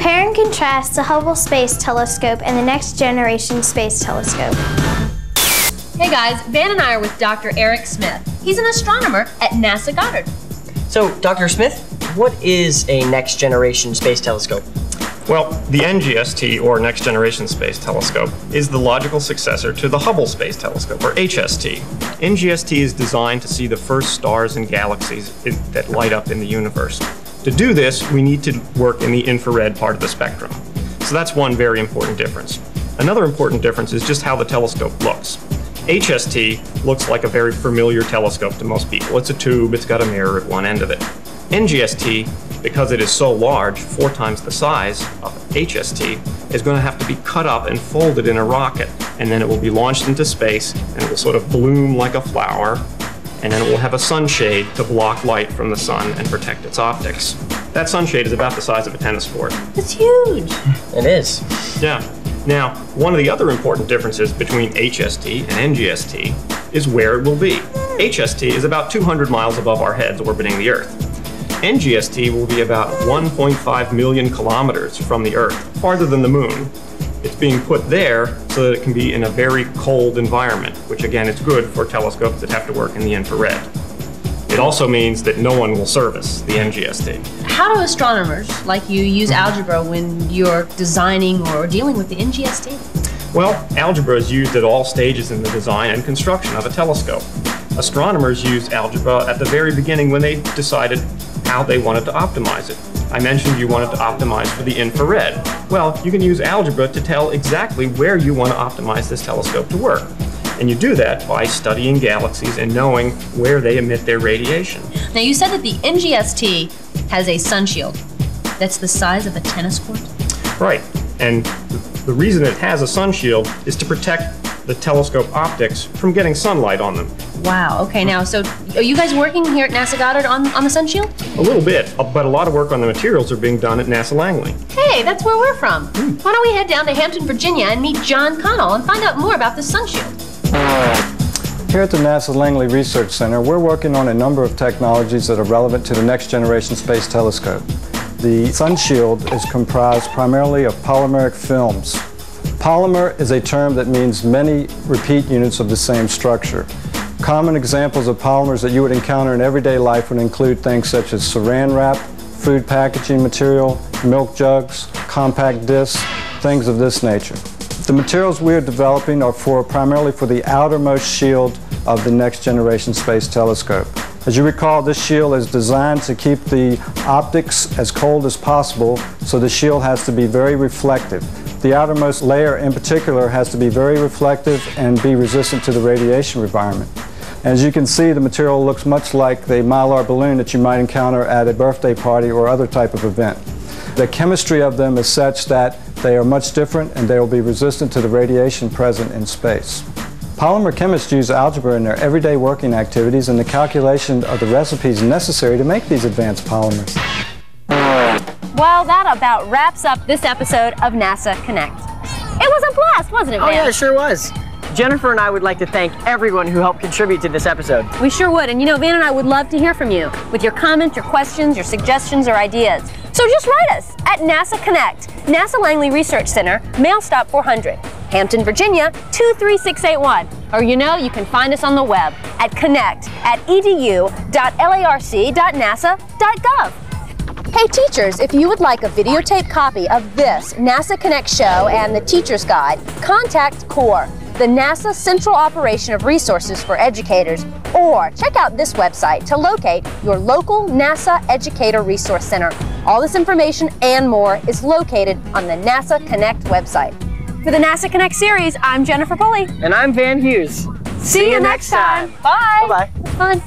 Compare and contrast the Hubble Space Telescope and the Next Generation Space Telescope. Hey guys, Van and I are with Dr. Eric Smith. He's an astronomer at NASA Goddard. So, Dr. Smith, what is a next generation space telescope? Well, the NGST, or Next Generation Space Telescope, is the logical successor to the Hubble Space Telescope, or HST. NGST is designed to see the first stars and galaxies in, that light up in the universe. To do this, we need to work in the infrared part of the spectrum. So that's one very important difference. Another important difference is just how the telescope looks. HST looks like a very familiar telescope to most people. It's a tube, it's got a mirror at one end of it. NGST, because it is so large, four times the size of HST, is going to have to be cut up and folded in a rocket, and then it will be launched into space, and it will sort of bloom like a flower, and then it will have a sunshade to block light from the sun and protect its optics. That sunshade is about the size of a tennis court. It's huge. It is. Yeah. Now, one of the other important differences between HST and NGST is where it will be. HST is about 200 miles above our heads orbiting the Earth. NGST will be about 1.5 million kilometers from the Earth, farther than the Moon. It's being put there so that it can be in a very cold environment, which again is good for telescopes that have to work in the infrared. It also means that no one will service the NGST. How do astronomers like you use algebra when you're designing or dealing with the NGST? Well, algebra is used at all stages in the design and construction of a telescope. Astronomers used algebra at the very beginning when they decided how they wanted to optimize it. I mentioned you wanted to optimize for the infrared. Well, you can use algebra to tell exactly where you want to optimize this telescope to work. And you do that by studying galaxies and knowing where they emit their radiation. Now, you said that the NGST has a sun shield that's the size of a tennis court? Right. And the reason it has a sun shield is to protect the telescope optics from getting sunlight on them. Wow. Okay. Now, so are you guys working here at NASA Goddard on, on the Sunshield? A little bit, uh, but a lot of work on the materials are being done at NASA Langley. Hey, that's where we're from. Why don't we head down to Hampton, Virginia and meet John Connell and find out more about the Sunshield? Here at the NASA Langley Research Center, we're working on a number of technologies that are relevant to the Next Generation Space Telescope. The sun shield is comprised primarily of polymeric films. Polymer is a term that means many repeat units of the same structure. Common examples of polymers that you would encounter in everyday life would include things such as saran wrap, food packaging material, milk jugs, compact discs, things of this nature. The materials we are developing are for primarily for the outermost shield of the Next Generation Space Telescope. As you recall, this shield is designed to keep the optics as cold as possible, so the shield has to be very reflective. The outermost layer in particular has to be very reflective and be resistant to the radiation environment. As you can see, the material looks much like the mylar balloon that you might encounter at a birthday party or other type of event. The chemistry of them is such that they are much different and they will be resistant to the radiation present in space. Polymer chemists use algebra in their everyday working activities and the calculation of the recipes necessary to make these advanced polymers. Well, that about wraps up this episode of NASA Connect. It was a blast, wasn't it, Van? Oh, yeah, it sure was. Jennifer and I would like to thank everyone who helped contribute to this episode. We sure would. And you know, Van and I would love to hear from you with your comments, your questions, your suggestions, or ideas. So just write us at NASA Connect, NASA Langley Research Center, Mail Stop 400, Hampton, Virginia 23681. Or you know, you can find us on the web at connect at edu.larc.nasa.gov. Hey teachers, if you would like a videotape copy of this NASA Connect show and the Teacher's Guide, contact CORE, the NASA Central Operation of Resources for Educators, or check out this website to locate your local NASA Educator Resource Center. All this information and more is located on the NASA Connect website. For the NASA Connect series, I'm Jennifer Pulley. And I'm Van Hughes. See, you next time. Bye. Bye-bye. Fun.